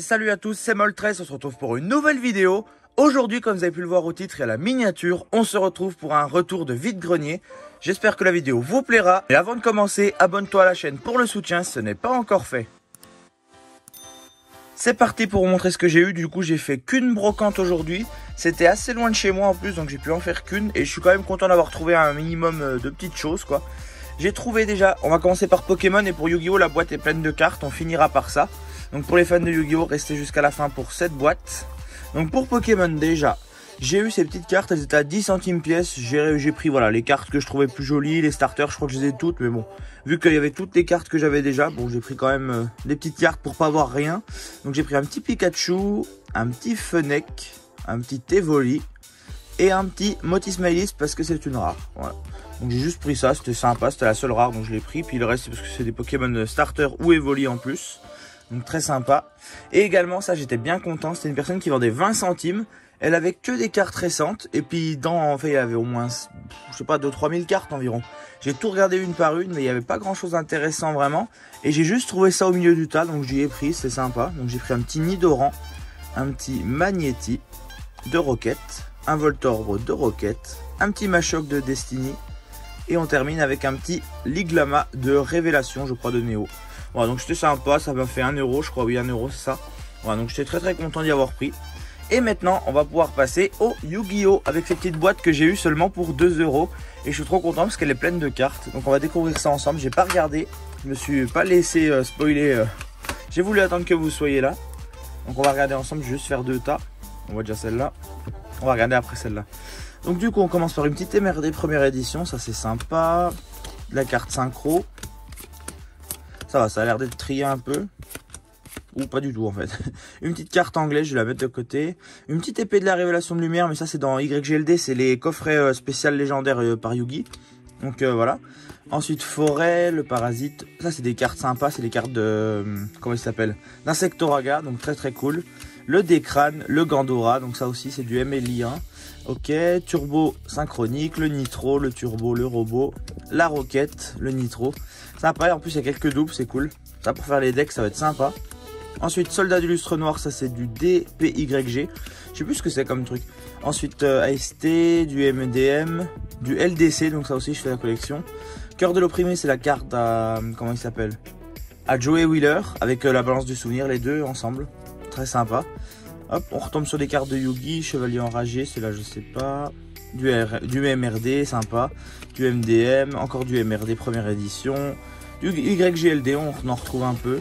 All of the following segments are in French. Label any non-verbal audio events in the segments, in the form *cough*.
Salut à tous, c'est Moltres, on se retrouve pour une nouvelle vidéo. Aujourd'hui, comme vous avez pu le voir au titre et à la miniature, on se retrouve pour un retour de vide-grenier. J'espère que la vidéo vous plaira. Et avant de commencer, abonne-toi à la chaîne pour le soutien ce n'est pas encore fait. C'est parti pour vous montrer ce que j'ai eu. Du coup, j'ai fait qu'une brocante aujourd'hui. C'était assez loin de chez moi en plus, donc j'ai pu en faire qu'une. Et je suis quand même content d'avoir trouvé un minimum euh, de petites choses, quoi. J'ai trouvé déjà, on va commencer par Pokémon et pour Yu-Gi-Oh! la boîte est pleine de cartes, on finira par ça. Donc pour les fans de Yu-Gi-Oh! restez jusqu'à la fin pour cette boîte. Donc pour Pokémon déjà, j'ai eu ces petites cartes, elles étaient à 10 centimes pièce. J'ai pris voilà les cartes que je trouvais plus jolies, les starters, je crois que je les ai toutes, mais bon, vu qu'il y avait toutes les cartes que j'avais déjà, bon j'ai pris quand même euh, des petites cartes pour pas avoir rien. Donc j'ai pris un petit Pikachu, un petit Fennec, un petit Evoli et un petit Motismailis parce que c'est une rare. Voilà. Donc j'ai juste pris ça, c'était sympa, c'était la seule rare donc je l'ai pris. Puis le reste c'est parce que c'est des Pokémon starter ou Evoli en plus. Donc très sympa. Et également ça j'étais bien content, c'était une personne qui vendait 20 centimes. Elle avait que des cartes récentes. Et puis dans, en fait il y avait au moins, je sais pas, 2-3 000 cartes environ. J'ai tout regardé une par une mais il n'y avait pas grand chose d'intéressant vraiment. Et j'ai juste trouvé ça au milieu du tas donc j'y ai pris, c'est sympa. Donc j'ai pris un petit Nidoran, un petit Magnéti, de Roquette, un Voltorb de Roquette, un petit Machoc de Destiny et on termine avec un petit Liglama de Révélation, je crois, de Néo. Voilà, donc c'était sympa, ça m'a fait 1 euro, je crois, oui, 1 euro, c'est ça. Voilà, donc j'étais très très content d'y avoir pris. Et maintenant, on va pouvoir passer au Yu-Gi-Oh! avec cette petite boîte que j'ai eu seulement pour 2 euros. Et je suis trop content parce qu'elle est pleine de cartes. Donc on va découvrir ça ensemble. J'ai pas regardé, je me suis pas laissé euh, spoiler. Euh. J'ai voulu attendre que vous soyez là. Donc on va regarder ensemble, juste faire deux tas. On voit déjà celle-là. On va regarder après celle-là. Donc du coup, on commence par une petite MRD première édition, ça c'est sympa. La carte synchro. Ça va, ça a l'air d'être trié un peu. Ou pas du tout en fait. *laughs* Une petite carte anglaise, je vais la mettre de côté. Une petite épée de la révélation de lumière, mais ça c'est dans YGLD, c'est les coffrets euh, spéciaux légendaires euh, par Yugi. Donc euh, voilà. Ensuite, forêt, le parasite. Ça c'est des cartes sympas, c'est des cartes de... comment il s'appelle? D'insectoraga, donc très très cool. Le Décrane, le Gandora, donc ça aussi c'est du MLI1. Ok, turbo synchronique, le nitro, le turbo, le robot, la roquette, le nitro. Sympa, en plus il y a quelques doubles, c'est cool. Ça pour faire les decks, ça va être sympa. Ensuite, soldat du lustre noir, ça c'est du DPYG. Je sais plus ce que c'est comme truc. Ensuite, euh, AST, du MDM, du LDC, donc ça aussi je fais la collection. Cœur de l'opprimé, c'est la carte à... comment il s'appelle? À Joey Wheeler, avec euh, la balance du souvenir, les deux ensemble. Très sympa. Hop, on retombe sur des cartes de Yugi, Chevalier enragé, c'est là je sais pas. Du, MRD, sympa. Du MDM, encore du MRD première édition. Du YGLD, on en retrouve un peu.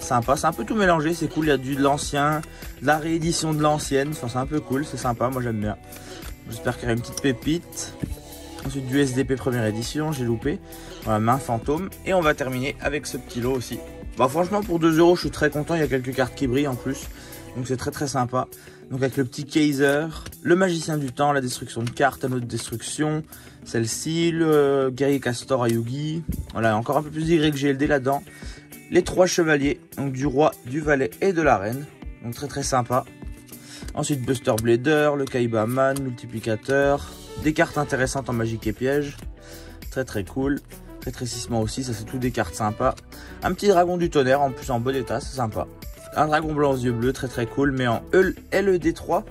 Sympa, c'est un peu tout mélangé, c'est cool. Il y a du de l'ancien, la réédition de l'ancienne. Enfin, c'est un peu cool, c'est sympa, moi j'aime bien. J'espère qu'il y aura une petite pépite. Ensuite du SDP première édition, j'ai loupé. Voilà, main fantôme. Et on va terminer avec ce petit lot aussi. Bah franchement pour 2 euros je suis très content, il y a quelques cartes qui brillent en plus. Donc c'est très très sympa. Donc avec le petit Kaiser, le magicien du temps, la destruction de cartes, notre destruction, celle-ci, le guerrier castor à Yugi. Voilà, encore un peu plus YGLD là-dedans. Les trois chevaliers, donc du roi, du valet et de la reine. Donc très très sympa. Ensuite Buster Blader, le Kaiba Man, multiplicateur. Des cartes intéressantes en magique et piège. Très très cool. Rétrécissement aussi, ça c'est tout des cartes sympas. Un petit dragon du tonnerre, en plus en bon état, c'est sympa un dragon blanc aux yeux bleus, très très cool, mais en LED3.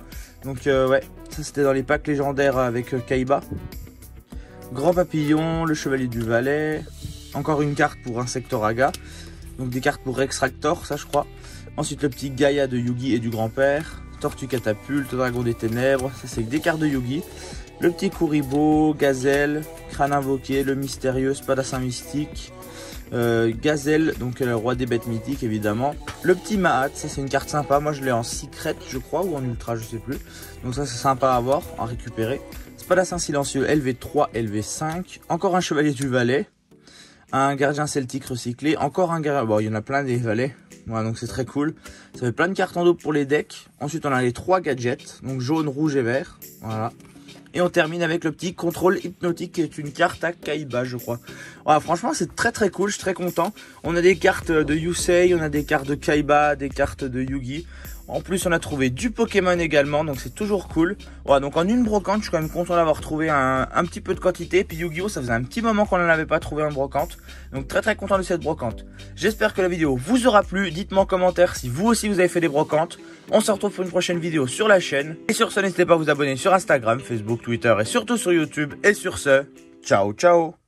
Donc euh, ouais, ça c'était dans les packs légendaires avec euh, Kaiba. Grand papillon, le chevalier du valet. Encore une carte pour Insectoraga. Donc des cartes pour Extractor, ça je crois. Ensuite le petit Gaïa de Yugi et du grand-père. Tortue catapulte, dragon des ténèbres. Ça c'est des cartes de Yugi. Le petit Kuribo, Gazelle, crâne invoqué, le mystérieux, spadassin mystique. Euh, Gazelle, donc le roi des bêtes mythiques évidemment. Le petit Mahat, ça c'est une carte sympa. Moi je l'ai en secret je crois ou en ultra je sais plus. Donc ça c'est sympa à avoir, à récupérer. Spadassin silencieux LV3, LV5. Encore un chevalier du valet. Un gardien celtique recyclé. Encore un gardien... Bon il y en a plein des valets. Voilà donc c'est très cool. Ça fait plein de cartes en double pour les decks. Ensuite on a les trois gadgets. Donc jaune, rouge et vert. Voilà. Et on termine avec le petit contrôle hypnotique qui est une carte à Kaiba, je crois. Voilà, franchement, c'est très très cool, je suis très content. On a des cartes de Yusei, on a des cartes de Kaiba, des cartes de Yugi. En plus, on a trouvé du Pokémon également, donc c'est toujours cool. Voilà, donc en une brocante, je suis quand même content d'avoir trouvé un, un, petit peu de quantité. Puis Yu-Gi-Oh, ça faisait un petit moment qu'on n'en avait pas trouvé en brocante. Donc très très content de cette brocante. J'espère que la vidéo vous aura plu. Dites-moi en commentaire si vous aussi vous avez fait des brocantes. On se retrouve pour une prochaine vidéo sur la chaîne. Et sur ce, n'hésitez pas à vous abonner sur Instagram, Facebook, Twitter et surtout sur YouTube. Et sur ce, ciao ciao